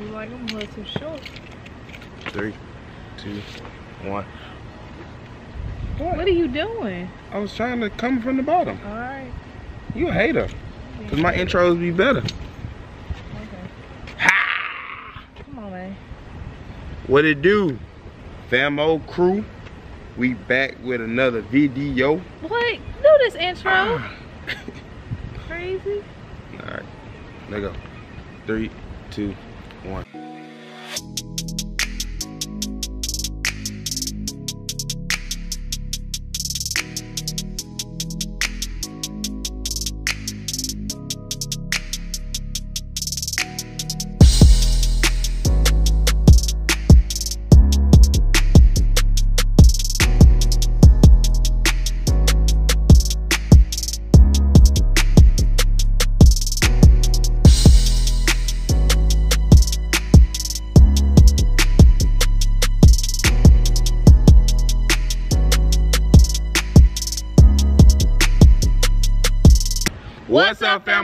Look like I'm a little short. Three, two, one. What are you doing? I was trying to come from the bottom. All right. You a hater. Cause my intros be better. Okay. Ha! Come on, man. What it do? Famo crew. We back with another video. What? Do this intro. Ah. Crazy. Alright. Let go. Three, two,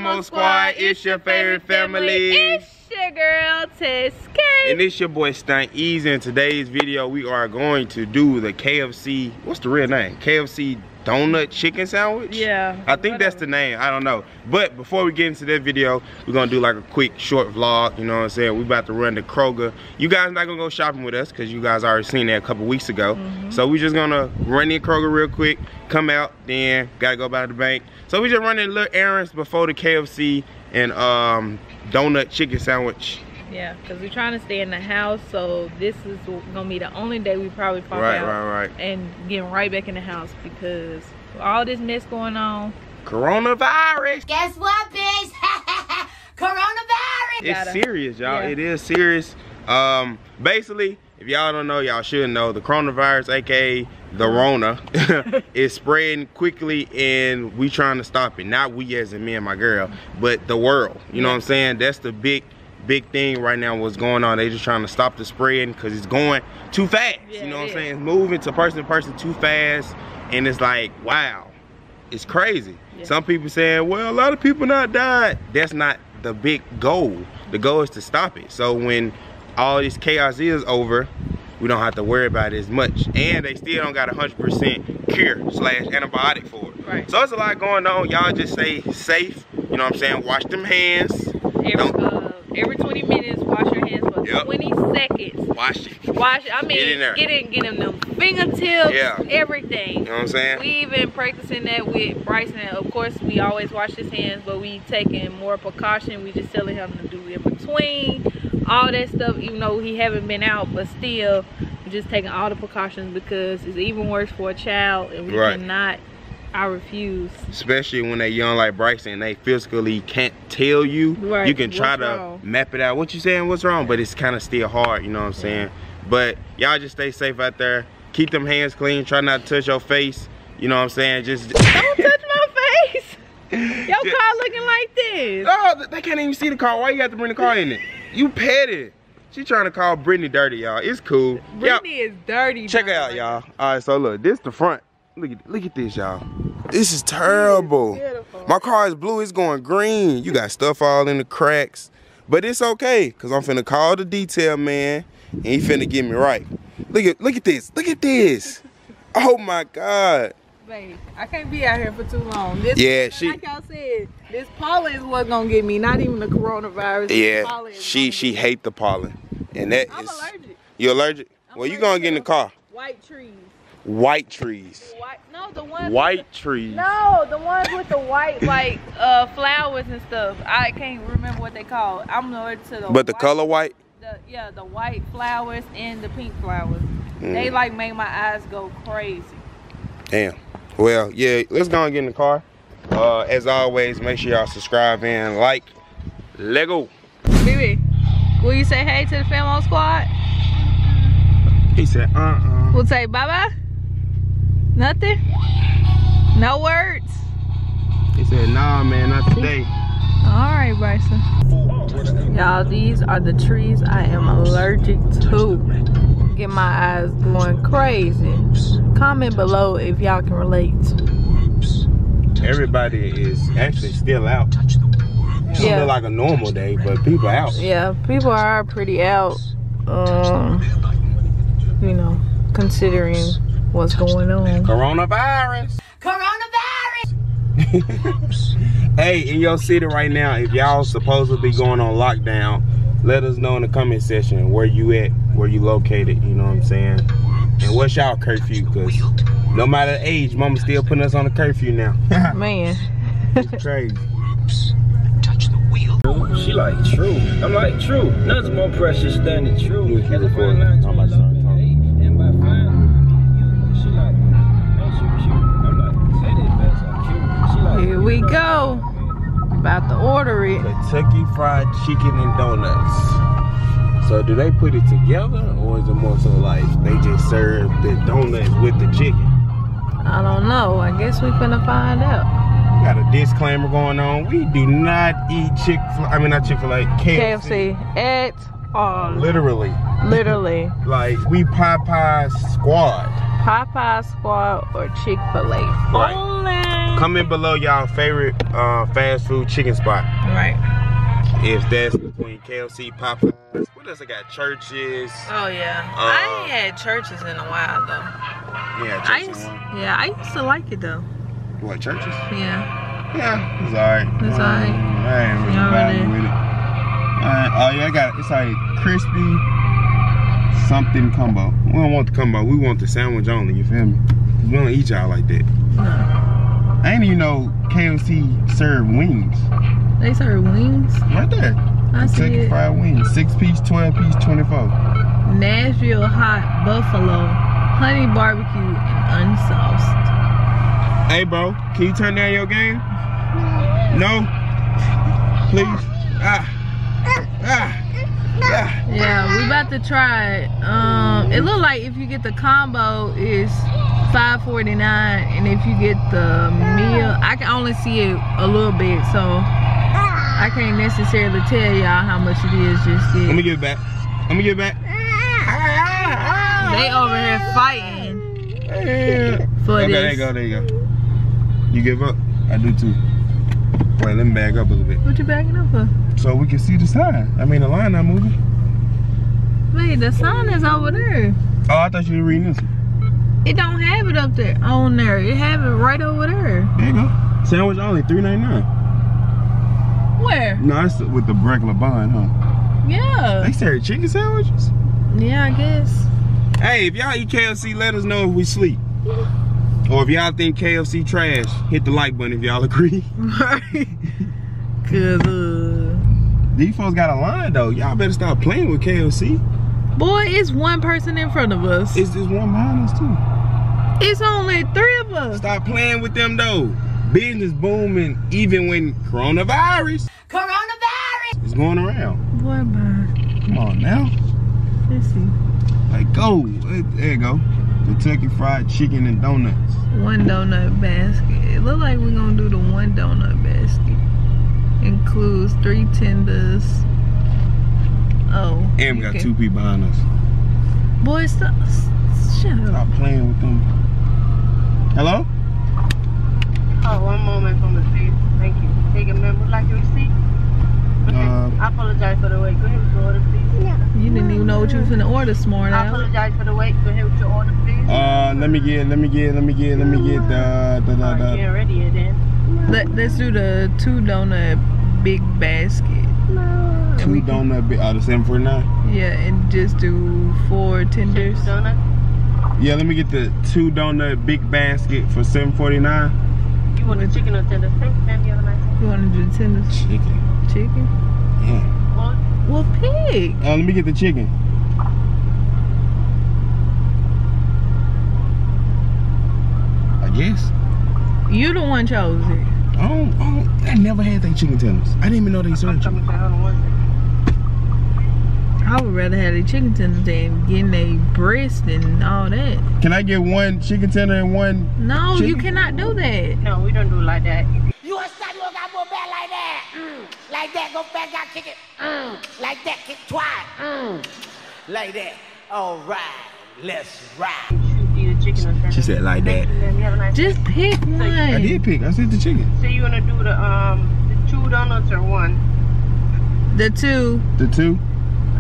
Squad? It's your favorite family. It's your girl, Tess And it's your boy StuntEazzy. In today's video, we are going to do the KFC, what's the real name? KFC Donut Chicken Sandwich? Yeah. I think that's the name, I don't know. But before we get into that video, we're gonna do like a quick short vlog, you know what I'm saying? We about to run to Kroger. You guys not gonna go shopping with us because you guys already seen that a couple weeks ago. Mm-hmm. So we just gonna run in Kroger real quick, come out, then gotta go by the bank. So we just running little errands before the KFC and um, donut chicken sandwich. Yeah, because we're trying to stay in the house, so this is gonna be the only day we probably pop Right, out right, right. and getting right back in the house because all this mess going on. Coronavirus. Guess what, bitch? Coronavirus! It's serious, y'all. yeah. It is serious. Um, basically, if y'all don't know, y'all should know the coronavirus, aka the Rona, is spreading quickly, and we trying to stop it. Not we as in me and my girl, but the world. You know what I'm saying? That's the big, big thing right now. What's going on? They just trying to stop the spreading because it's going too fast. Yeah, you know what I'm is. saying? It's moving to person to person too fast, and it's like, wow, it's crazy. Yeah. Some people saying, well, a lot of people not died. That's not the big goal. The goal is to stop it. So when all this chaos is over, we don't have to worry about it as much. And they still don't got a 100% cure slash antibiotic for it. Right. So it's a lot going on. Y'all just stay safe. You know what I'm saying? Wash them hands. Don't- every 20 minutes, wash your hands for Yep. 20 seconds. Wash it. Wash, it. I mean, Get in there. get in, get in them fingertips, Yeah. everything. You know what I'm saying? We even practicing that with Bryson. And Of course, we always wash his hands, but we taking more precaution. We just telling him to do in between, all that stuff. Even though he haven't been out, but still, just taking all the precautions because it's even worse for a child, and we Right. cannot. I refuse. especially when they young like Bryson, and they physically can't tell you. Right, You can try to wrong. map it out. What you saying? What's wrong? But it's kind of still hard. You know what I'm saying? But y'all just stay safe out there. Keep them hands clean. Try not to touch your face. You know what I'm saying? Just Don't touch my face. Your car looking like this. Oh, they can't even see the car. Why you got to bring the car in it? You petty. She trying to call Brittany dirty, y'all. It's cool. Brittany is dirty. Check it out, y'all. All right, so look, this the front. Look at look at this, y'all. This is terrible. My car is blue. It's going green. You got stuff all in the cracks, but it's okay cause I'm finna call the detail man, and he finna get me right. Look at look at this. Look at this. Oh my God. Baby, I can't be out here for too long. This, Yeah, she- Like y'all said, this pollen is what's gonna get me. Not even the coronavirus. Yeah, she she hate the pollen, and that I'm is- allergic. You allergic? I'm well, you allergic gonna get in the car. White trees. White trees. White. No, the ones. White trees. No, the ones with the white like uh flowers and stuff. I can't remember what they call. it. I'm allergic to the. But the white- color white. The, yeah, the white flowers and the pink flowers. Mm. They like make my eyes go crazy. Damn. Well, yeah, let's go and get in the car. Uh, as always, make sure y'all subscribe and like. Lego. Baby, will you say hey to the Famo Squad? He said, uh-uh. We'll say bye bye. Nothing. No words. He said, nah, man, not today. All right, Bryson. Y'all, these are the trees I am allergic to. Get my eyes going crazy. Comment below if y'all can relate. Everybody is actually still out. Yeah. look like a normal day, but people out. Yeah, people are pretty out. Um, you know, considering what's going on. Coronavirus. Coronavirus! Hey, in your city right now, if y'all supposedly going on lockdown, let us know in the comment section where you at, where you located, you know what I'm saying? And what's y'all curfew, cause no matter the age, mama still putting us on a curfew now. Man, it's crazy. She like true. I'm like true. Nothing's more precious than the truth. We go. About to order it. Kentucky Fried Chicken and Donuts. So do they put it together, or is it more so like they just serve the donuts with the chicken? I don't know. I guess we finna find out. Got a disclaimer going on. We do not eat Chick. I mean not Chick Fil A. KFC. KFC at all. Literally, Literally. like we Popeye squad. Popeye Squad or Chick Fil A. Right. Only. Comment below y'all favorite uh, fast food chicken spot. Right. If that's between KFC, Popeyes. What else? I got Church's. Oh yeah. Uh, I ain't had Church's in a while though. Yeah, I used, yeah, I used to like it though. What Church's? Yeah. Yeah, it's alright. It's alright. I ain't really with it. Alright, oh yeah, I got it's like crispy something combo. We don't want the combo, we want the sandwich only, you feel me? 'Cause we don't eat y'all like that. No. I ain't even know KFC serve wings. They serve wings. Right there. I see Kentucky it. fried wings. Six piece, 12 piece, 24. Nashville hot buffalo, honey barbecue, and unsauced. Hey bro, can you turn down your game? No? Please? Ah. Ah. Yeah, we about to try it. Um, it look like if you get the combo is five forty nine, and if you get the meal, I can only see it a little bit, so I can't necessarily tell y'all how much it is just yet. Let me give it back. Let me give it back. They over here fighting for Okay, there you go, there you go. You give up? I do too. Wait, let me back up a little bit. What you backing up for? So we can see the sign. I mean, the line not moving. Wait, the sign is over there. Oh, I thought you were reading this one. It don't have it up there on there. It have it right over there. There you go. Sandwich only, three ninety nine. Where? No, that's with the regular bun, huh? Yeah. They serve chicken sandwiches? Yeah, I guess. Hey, if y'all eat KFC, let us know if we sleep. Or if y'all think KFC trash, hit the like button if y'all agree. Right. Cause uh, These folks got a line though. Y'all better stop playing with KFC. boy, it's one person in front of us. It's just one behind us too. It's only three of us. Stop playing with them though. Business booming even when coronavirus Coronavirus! is going around. Boy, bye. Come on now. Let's see. Like go. There you go. Kentucky fried chicken and donuts. One donut basket. It look like we're gonna do the one donut basket. Includes three tenders. Oh. And we got can- two people behind us. Boy, stop. Shut up. Stop playing with them. Hello? Oh, one moment from the please. Thank you. Take a member like your receipt. Okay. Uh, I apologize for the wait. Go ahead with your order, please. You didn't even know what you was finna order, smart I apologize for the wait. Go ahead with your order, please. Uh, let me get, let me get, let me get, let me get the, the, Alright, the, getting ready then. Let, let's do the two donut big basket. the two we can- donut, bi- uh, the 749. Yeah, and just do four tenders. Donut. Yeah, let me get the two donut big basket for 749. You want the chicken or tender? Thank you, ma'am. You have a nice day. You want to do the tenders? Chicken. Chicken? Yeah. Well, Well, pig. Uh, let me get the chicken. I guess. You the one chose it. I don't, I don't, I never had they chicken tenders. I didn't even know they served chicken. coming back. Hold on one second. I would rather have the chicken tenders than getting a breast and all that. Can I get one chicken tender and one? No, you cannot do that. No, we don't do it like that. You a go back, got kick it. Mm. Like that, kick twice. Mm. Like that. All right, let's ride. Shoot either chicken or tender. She said like that. you, ma'am. You have a nice. Just pick one. I did pick. I said the chicken. So you wanna do the um the two donuts or one? The two. The two?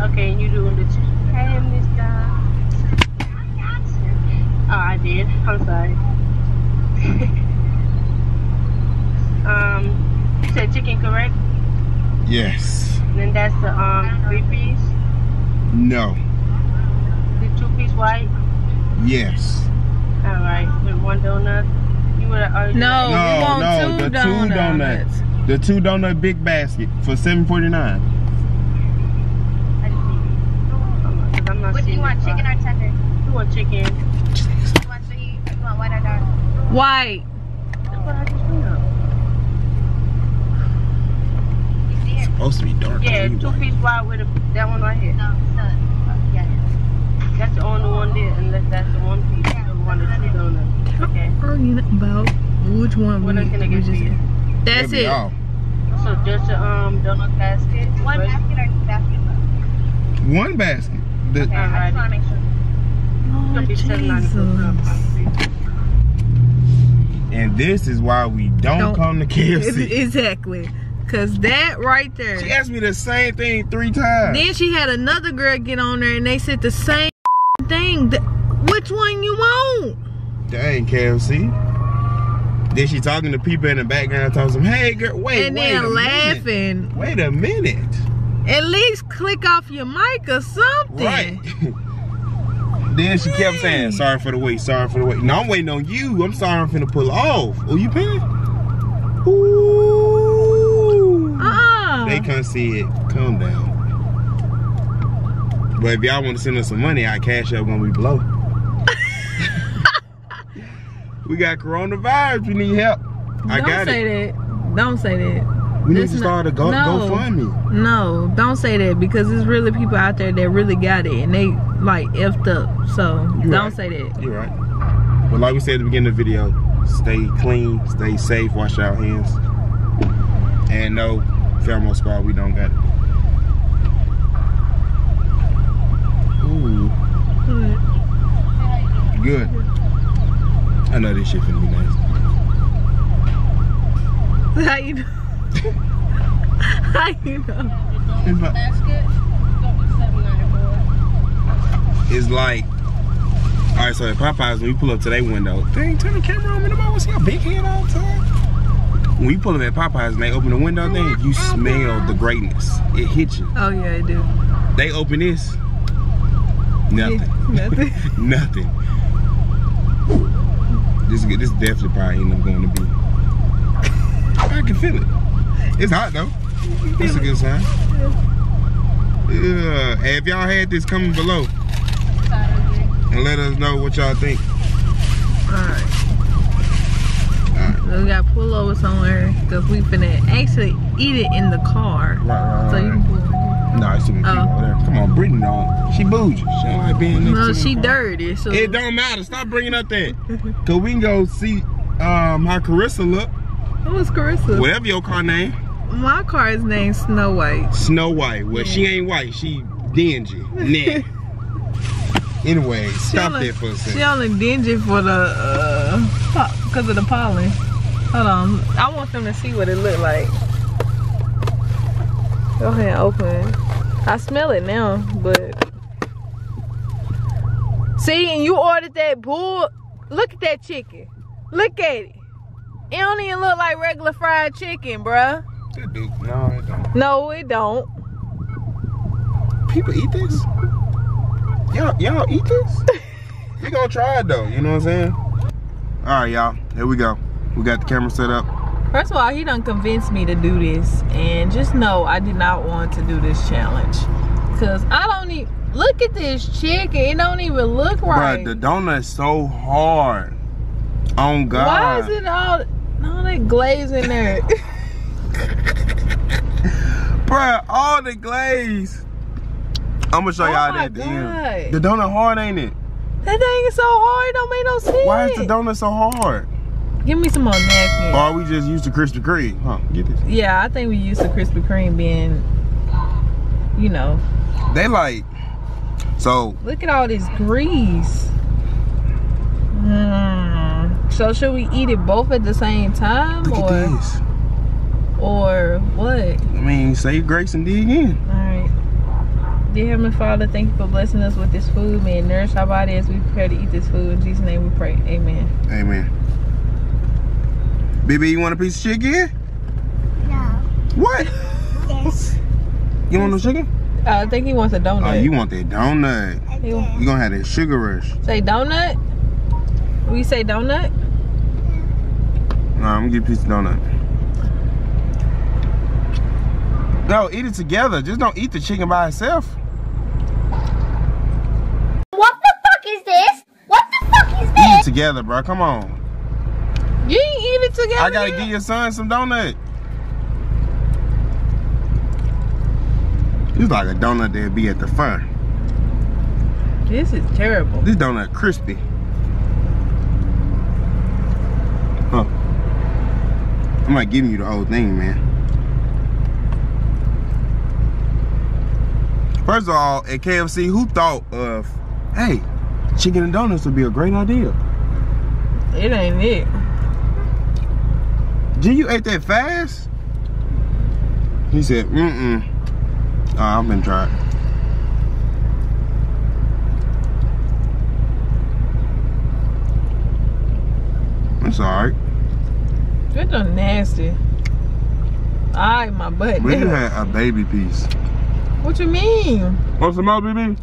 Okay, and you doing the two. Hey, Miss Dog. Oh, I did. I'm sorry. um, you said chicken, correct? Yes. Then that's the um three piece, No. the two piece white. Yes. All right, with one donut. You would have already. No, No, we want no, two the two donuts. donuts. The two donut big basket for seven forty nine. I just need. I'm not What do you want, chicken or tender? You want chicken? You want three? You want white or dark? White. That's what I just went up. You see it? Supposed to be dark. Yeah, anyway. two piece white with a, that one right here. No, so, uh, yeah. That's the only one there, unless that's the one piece. The one the two donuts. Okay. Arguing about which one What we, else can I get for just. you? That's That'd it. all. So just a um donut basket. One right? basket or two baskets? One basket. The, Okay, I just want to make sure. It's gonna be seven ninety Jesus. and this is why we don't, Don't- come to KFC. Exactly. Cause that right there. she asked me the same thing three times. Then she had another girl get on there and they said the same thing. Which one you want? Dang, KFC. Then she talking to people in the background, telling them, "Hey, girl, wait, and wait then a minute. laughing. Wait a minute." At least click off your mic or something. Right. then she kept saying, "Sorry for the wait, sorry for the wait." No, I'm waiting on you. I'm sorry, I'm finna pull off. Oh, you paying? Ooh. They can't see it. Calm down. But if y'all want to send us some money, I cash up when we blow. we got coronavirus. We need help. I don't got say it. that. Don't say that. We need to not- start a go no. GoFundMe. No, don't say that because there's really people out there that really got it and they like effed up. So You don't right. say that. You're right. But like we said at the beginning of the video, stay clean, stay safe, wash our hands. And no, Famo Squad, we don't got it. Ooh, good. I know this shit finna be nice. How you know? How you know? It's like, Basket. Seven ninety four. it's like all right, so at Popeyes, when we pull up to their window, dang, turn the camera on, man. Nobody want to see our big head all the time. When you pull up at Popeyes and they open the window, then you smell the greatness. It hits you. Oh yeah, it do. They open this, nothing, Nothing. nothing. This is this definitely probably ain't never going to be. I can feel it. It's hot though. That's a good sign. Yeah. Hey, if y'all had this, comment below and let us know what y'all think. Alright. So we gotta pull over somewhere because we finna actually eat it in the car. Right, right, So you can pull over. No, it's too many people Oh. over there. Come on, Brittany, no. She bougie. She don't like being next No, she dirty. So It don't matter. Stop bringing up that. Cause we can go see um how Carissa look. Who's Carissa? Whatever your car name. My car is named Snow White. Snow White. Well, she ain't white. She dingy. Nah. anyway, She stop only- that for a second. She only dingy for the uh because of the pollen. Hold on. I want them to see what it look like. Go ahead, open it. I smell it now, but see, and you ordered that bull. Look at that chicken. Look at it. It don't even look like regular fried chicken, bruh. That dude, no, it don't. No, it don't. People eat this? Y'all, y'all eat this? we gonna try it though. You know what I'm saying? All right, y'all. Here we go. We got the camera set up. First of all, he done convinced me to do this. And just know I did not want to do this challenge. Cause I don't even look at this chicken. It don't even look right. Bruh, the donut's so hard. On God. Why is it all all that glaze in there? Bruh, all the glaze. I'm gonna show Oh y'all my that at the end. God. The donut hard, ain't it? that thing is so hard, it don't make no sense. Why is the donut so hard? Give me some more napkins. Or are we just used to Krispy Kreme? Huh, get this. Yeah, I think we used to Krispy Kreme being, you know, They like, so, look at all this grease. Mm. So should we eat it both at the same time, look or at this. or what? I mean, save grace and dig in. All right. Dear Heavenly Father, thank you for blessing us with this food. May it nourish our body as we prepare to eat this food. In Jesus' name we pray. Amen. Amen. BB, you want a piece of chicken? No. What? Yes. You want no chicken? Uh, I think he wants a donut. Oh, you want that donut. I You- did. You gonna have that sugar rush. Say donut? We say donut? Nah, I'm gonna get a piece of donut. No, eat it together. Just don't eat the chicken by itself. What the fuck is this? What the fuck is Eat this? it together, bro. Come on. You ain't eat it together. I gotta give your son some donut. It's like a donut that'd be at the fair. This is terrible. This donut crispy. Huh. I'm not giving you the whole thing, man. First of all, at KFC, who thought of, hey, chicken and donuts would be a great idea? It ain't it. G, you ate that fast? He said, mm-mm. Oh, I'm gonna try it. It's alright. It's so nasty. I my butt. We had a baby piece. What you mean? Want some more, BB?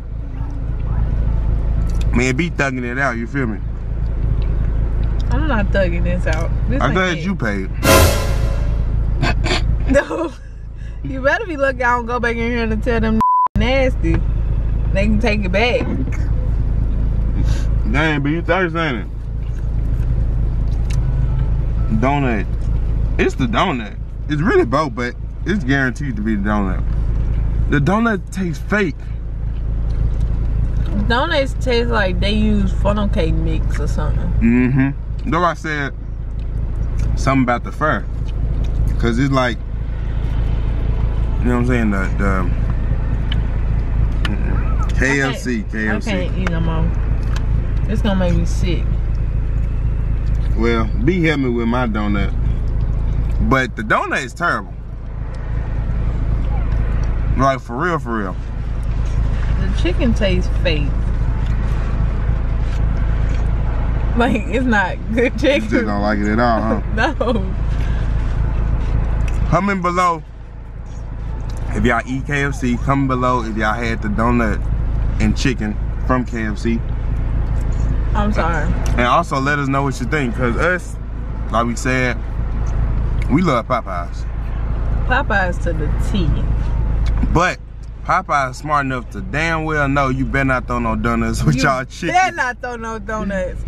Man, be thugging it out, you feel me? I'm not thugging this out. This I'm glad it. you paid. No. You better be lucky I don't go back in here and tell them nasty. They can take it back. Dang, but you thirsty, ain't it? Donut. It's the donut. It's really both, but it's guaranteed to be the donut. The donut tastes fake. Donuts taste like they use funnel cake mix or something. Mm-hmm. Though I said something about the fur. Cause it's like, you know what I'm saying? The, the mm-mm. KFC, I KFC. can't eat no more. It's gonna make me sick. Well, be help me with my donut. But the donut is terrible. Like for real, for real. The chicken tastes fake. Like it's not good You just chicken. don't like it at all, huh? no. Comment below if y'all eat KFC. Comment below if y'all had the donut and chicken from KFC. I'm sorry. And also let us know what you think. Cause us, like we said, we love Popeyes. Popeyes to the T. But Popeyes smart enough to damn well know you better not throw no donuts with You y'all chicken. better not throw no donuts.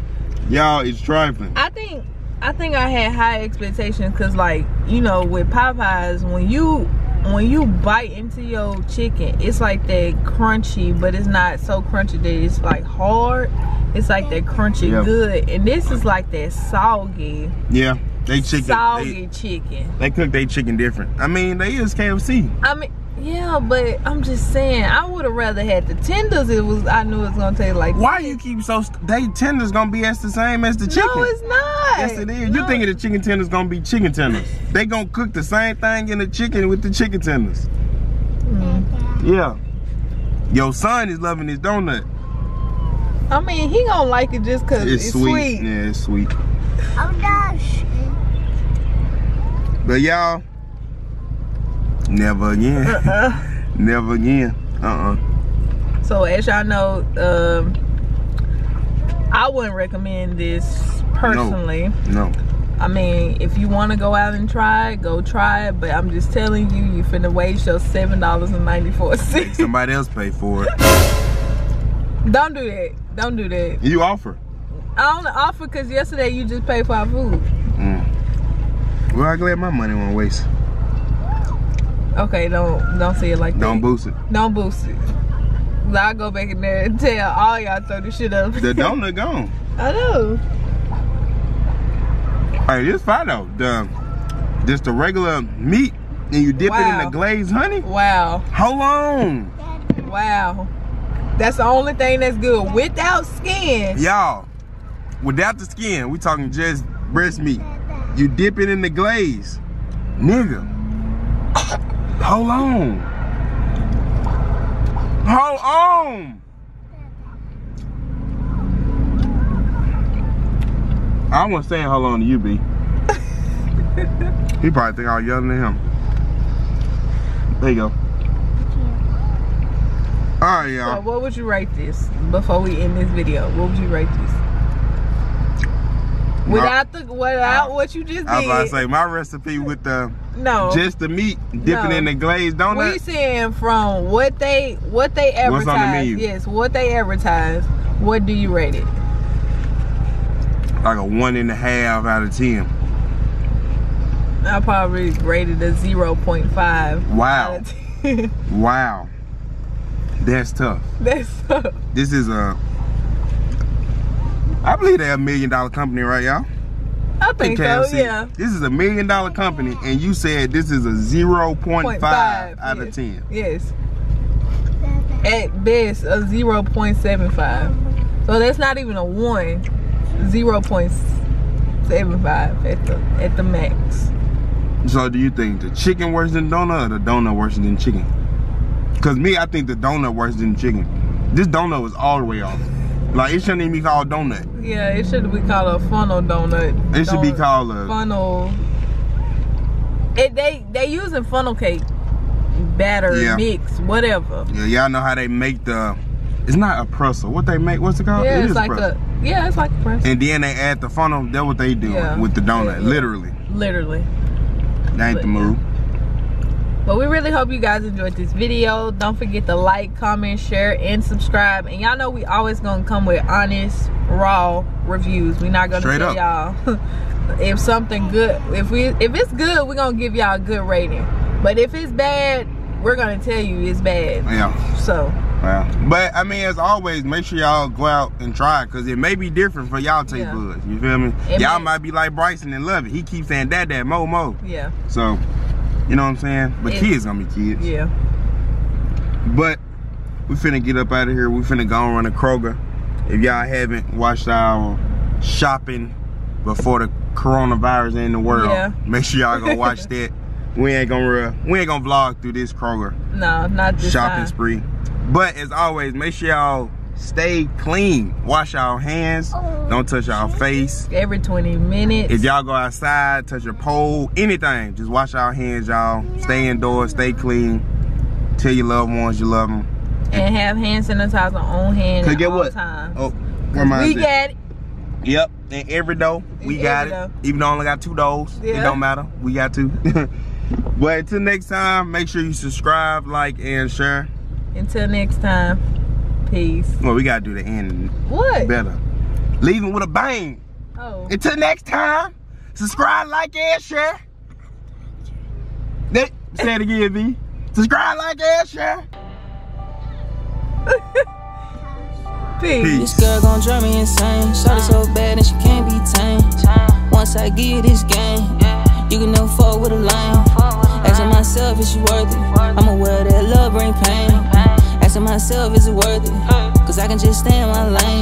Y'all is trifling. I think I think I had high expectations because like you know with Popeyes when you when you bite into your chicken it's like that crunchy but it's not so crunchy that it's like hard it's like that crunchy Yeah. good and this is like that soggy Yeah, they chicken. soggy They, chicken they cook their chicken different. I mean, they is KFC. I mean yeah but I'm just saying I would have rather had the tenders it was I knew it was gonna taste like Why you keep so? They tenders gonna be as the same as the chicken. no it's not Yes, it is. You No. thinking the chicken tenders gonna be chicken tenders? They gonna cook the same thing in the chicken with the chicken tenders. Mm. Yeah. Your son is loving his donut. I mean he gonna like it just cause It's, it's, sweet. sweet. Yeah, it's sweet. Oh gosh. But y'all, never again. Uh-uh. never again. Uh-uh. So as y'all know, um, I wouldn't recommend this personally. No. no. I mean, if you want to go out and try it, go try it. But I'm just telling you, you finna waste your seven dollars and ninety four cents. Somebody else pay for it. Don't do that. Don't do that. You offer. I only offer because yesterday you just paid for our food. Mm. Well, I'm glad my money won't waste. Okay, don't don't say it like Don't that. boost it. Don't boost it. I'll go back in there and tell all y'all throw this shit up. The donut gone. I know. Hey, it's fine though. The just the regular meat and you dip it in the glazed honey. Wow. How long? Wow. That's the only thing that's good. Without skin. Y'all, without the skin, we talking just breast meat. You dip it in the glaze. Nigga, Hold on. Hold on. I wasn't saying hold on to you, B. he probably think I was yelling at him. There you go. All right, y'all. what would you rate this before we end this video? What would you rate this? Without the without what you just I was about to say my recipe with the no. just the meat dipping No. in the glazed we donut. saying from what they what they What's on the advertise. menu? Yes, what they advertise. What do you rate it? Like a one and a half out of ten. I probably rated a zero point five. Wow. Wow. That's tough. That's tough. This is a I believe they're a million dollar company, right, y'all? I think so. Yeah. This is a million dollar company, and you said this is a 0.5 Point out five, of 10. Yes. At best, a 0.75. So that's not even a 1. 0.75 at the at the max. So do you think the chicken worse than donut or the donut worse than chicken? Cause me, I think the donut worse than chicken. This donut was all the way off. Like it shouldn't even be called donut. Yeah, it should be called a funnel donut. It should be called a funnel. It they they using funnel cake batter Yeah. mix whatever. yeah, y'all know how they make the it's not a pretzel. What they make, what's it called? Yeah, It it's is like pretzel. a yeah, it's like a press. And then they add the funnel, that's what they do Yeah. with the donut, Yeah. literally. Literally. That ain't the move. But we really hope you guys enjoyed this video. Don't forget to like, comment, share, and subscribe. And y'all know we always gonna come with honest, raw reviews. we not gonna Straight tell y'all if something good. If we if it's good, we're gonna give y'all a good rating. But if it's bad, we're gonna tell you it's bad. Yeah. So Yeah. But I mean, as always, make sure y'all go out and try it because it may be different for y'all taste Yeah. buds. You feel me? Y'all might be like Bryson and love it. He keeps saying that, that, mo, mo. yeah, So, you know what I'm saying? But kids gonna be kids. yeah. But we finna get up out of here. We finna go and run a Kroger. If y'all haven't watched our shopping before the coronavirus in the world, Yeah. make sure y'all go watch that. We ain't gonna we ain't gonna vlog through this Kroger No, not this shopping time. spree. But as always, make sure y'all stay clean. Wash y'all hands. Oh, don't touch y'all face. Every 20 minutes. If y'all go outside, touch your pole, anything, just wash y'all hands, y'all. Stay indoors, stay clean. Tell your loved ones you love them. and have hand sanitizer on hand Cause at get all what? times. Oh, where mine we is? got it. Yep, And every door, we In got it. door. Even though I only got two doors, it don't matter. We got two. but until next time, make sure you subscribe, like, and share. Until next time, peace. Well, we gotta do the end What? better. Leaving with a bang. Oh. Until next time, subscribe, like, and share. That- Say it again, V. Subscribe, like, and share. Peace. Peace. This girl gon' drive me insane. Shot it so uh-huh. bad and she can't be tamed. Uh-huh. Once I give this game, you can never fuck with a lame. Asking myself, is she worth it? I'm aware that love bring pain. Asking myself, is it worth it? Cause I can just stay in my lane.